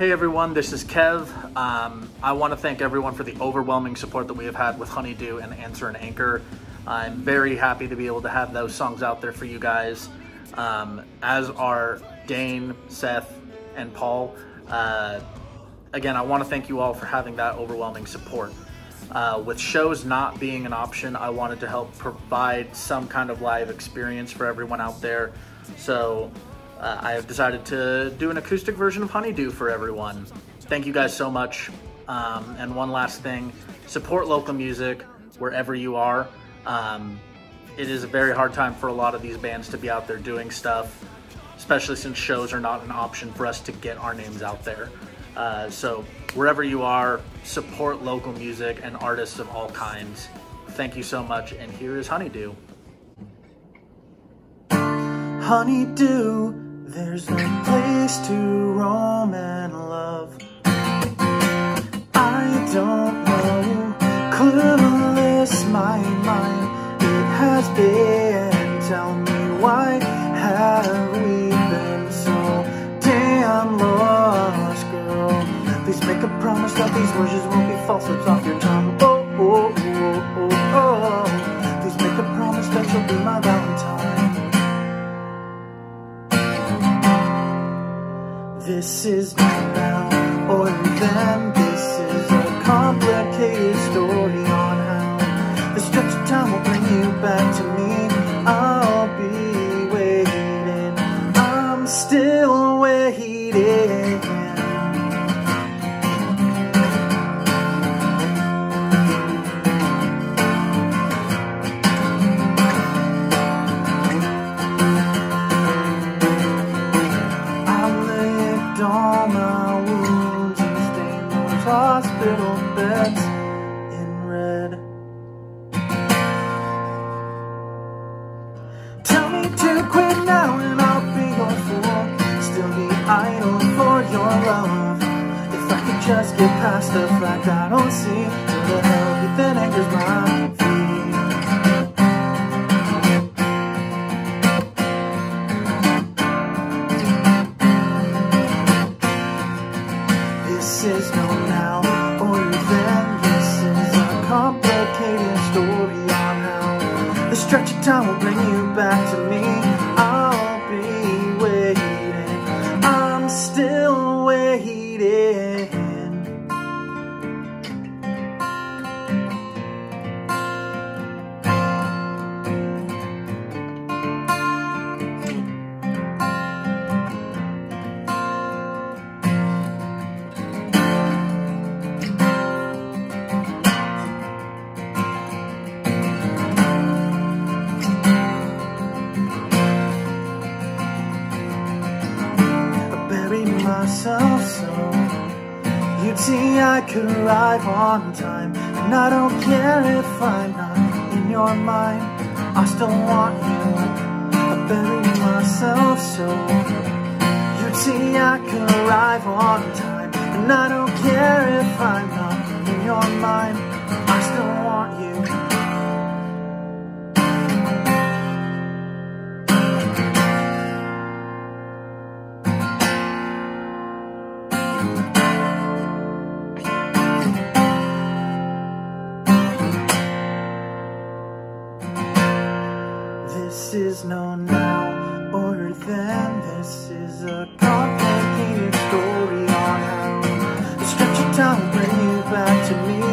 Hey everyone, this is Kev. Um, I want to thank everyone for the overwhelming support that we have had with Honeydew and Answer and Anchor. I'm very happy to be able to have those songs out there for you guys, um, as are Dane, Seth, and Paul. Uh, again, I want to thank you all for having that overwhelming support. Uh, with shows not being an option, I wanted to help provide some kind of live experience for everyone out there. So uh, I have decided to do an acoustic version of Honeydew for everyone. Thank you guys so much. Um, and one last thing support local music wherever you are. Um, it is a very hard time for a lot of these bands to be out there doing stuff, especially since shows are not an option for us to get our names out there. Uh, so, wherever you are, support local music and artists of all kinds. Thank you so much, and here is Honeydew. Honeydew there's no place to roam and love. I don't know, clueless my mind it has been. Tell me why have we been so damn lost, girl? Please make a promise that these words won't be false lips off your This is now or then. If I could just get past the fact I don't see where the hell you then anchors my see I could arrive on time. And I don't care if I'm not in your mind, I still want you. I buried myself so see I could arrive on time. And I don't care if I'm not in your mind, I still want you. This is no now or then. This is a complicated story on how the stretch of time bring you back to me.